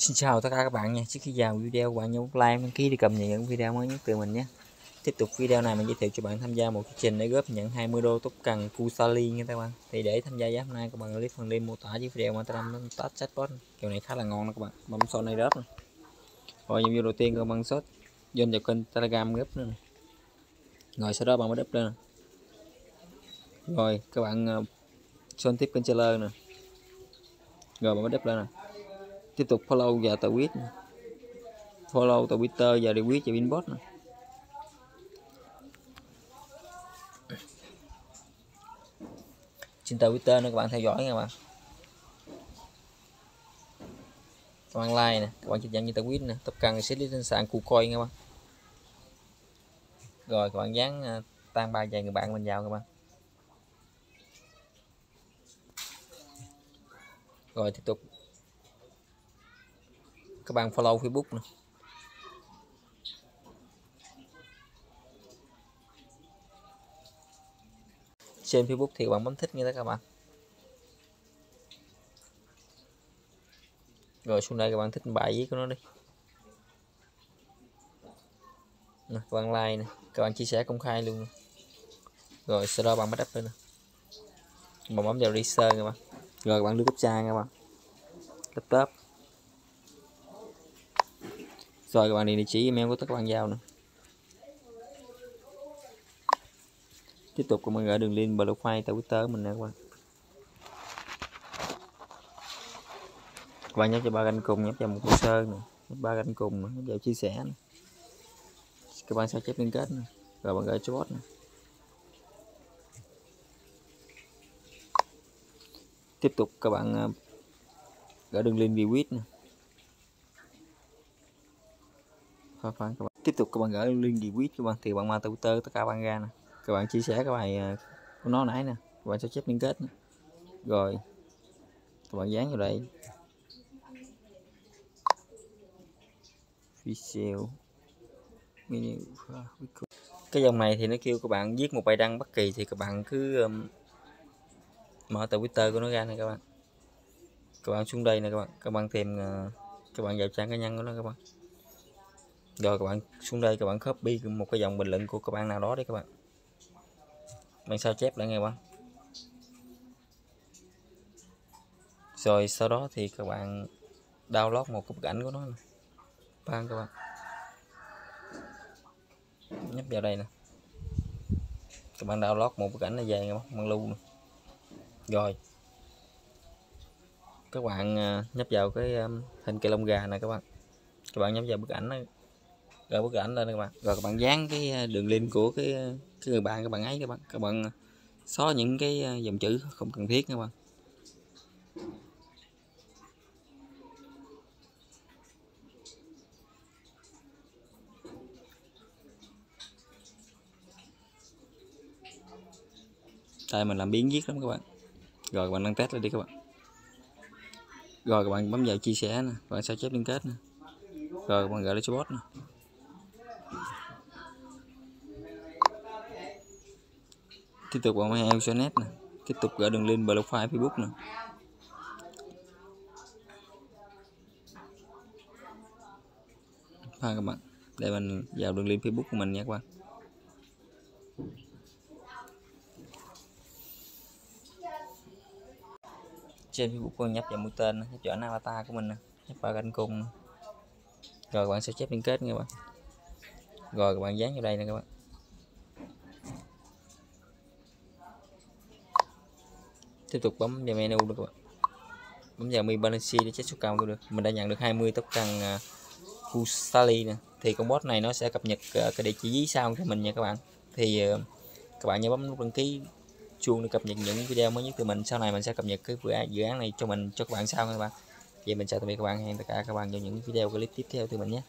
Xin chào tất cả các bạn nha. Trước khi vào video các bạn nhấn like, đăng ký để cập nhật những video mới nhất từ mình nhé. Tiếp tục video này mình giới thiệu cho bạn tham gia một chương trình để góp nhận 20 đô tốt cần Kusali nha các bạn. Thì để tham gia giá hôm nay các bạn click phần link mô tả dưới video mà ta tách chatbot. Kiểu này khá là ngon đó các bạn. Bấm số này rớt. Rồi nhiệm vụ đầu tiên các bạn sốt vô vào kênh Telegram góp nữa. Rồi sau đó bạn mới đắp lên. Rồi các bạn uh, tiếp kênh trailer nè. Rồi bạn mới đắp lên nè tiếp tục follow và tweet follow twitter và retweet và inbox nè trên twitter nữa. Các bạn theo dõi nha các bạn. Các bạn like nè, các bạn chỉ dẫn như tweet nè. Tập cần sẽ đi trên sàn KuCoin nha các bạn. Rồi, các bạn dán à, tan ba vài người bạn mình vào các bạn. Rồi, tiếp tục các bạn follow Facebook nữa. trên Facebook thì các bạn bấm thích như thế các bạn. Rồi xuống đây các bạn thích bài viết của nó đi. Nè, các bạn like nè các bạn chia sẻ công khai luôn. Rồi sau đó bạn bắt up lên nè. Bạn bấm vào research các bạn. Rồi các bạn đưa cấp trang các bạn. Laptop rồi, các bạn điền địa chỉ email của tất cả bạn giao nữa tiếp tục các bạn gửi đường link profile tại twitter mình nè các bạn. Các bạn nhấp cho ba canh cùng nhấp vào một hồ sơ nè. Ba canh cùng nhấp vào chia sẻ nè. các bạn sao chép liên kết nè. Rồi bạn gửi cho bot nè. Tiếp tục các bạn ờ, gửi đường link retweet nè. Khoan khoan các bạn. Tiếp tục các bạn gửi link retweet các bạn. Thì bạn mang twitter tất cả bạn ra nè. Các bạn chia sẻ cái bài à, của nó nãy nè. Các bạn sẽ chép liên kết nè. rồi. Các bạn dán vào đây. Video menu. Cái dòng này thì nó kêu các bạn viết một bài đăng bất kỳ thì các bạn cứ um, mở twitter của nó ra nè các bạn. Các bạn xuống đây nè các bạn. Các bạn tìm uh, các bạn vào trang cá nhân của nó các bạn rồi các bạn xuống đây các bạn copy một cái dòng bình luận của các bạn nào đó đấy các bạn. Bạn sao chép lại nghe bạn rồi sau đó thì các bạn download một cái bức ảnh của nó này, ban các bạn. Nhấp vào đây nè. Các bạn download một bức ảnh này về các bạn lưu này. rồi. Các bạn à, nhấp vào cái um, hình cây lông gà này các bạn. Các bạn nhấp vào bức ảnh này rồi bức ảnh lên các bạn. Rồi các bạn dán cái ờ, đường link của cái ờ, cái người bạn, các bạn ấy các bạn. Các bạn ờ, xóa những cái dòng chữ không cần thiết các bạn. Đây mình làm biến viết lắm các bạn. Rồi các bạn đăng test lên đi các bạn. Rồi các bạn bấm vào chia sẻ nè các bạn sao chép liên kết nè. Rồi các bạn gửi lên cho bot nè. Tiếp tục vào email cho net nè. Tiếp tục gửi đường link file facebook nè. Ha các bạn. Để mình vào đường link facebook của mình nha các bạn. Trên facebook con nhấp vào mũi tên nhấp vào avatar của mình nè, nhấp vào canh cung rồi các bạn sẽ chép liên kết nha các bạn. Rồi các bạn dán vào đây nè các bạn. Tiếp tục bấm vào menu được các bạn. Bấm vào mi balance để check số cao được. Mình đã nhận được 20 tóc cần uh, Kusali nè. Thì con bot này nó sẽ cập nhật uh, cái địa chỉ dưới sau cho mình nha các bạn. Thì uh, các bạn nhớ bấm nút đăng ký chuông để cập nhật những video mới nhất từ mình. Sau này mình sẽ cập nhật cái dự án này cho mình cho các bạn sau nha các bạn. Vậy mình chào tạm biệt các bạn. Hẹn tất cả các bạn vào những video clip tiếp theo từ mình nhé.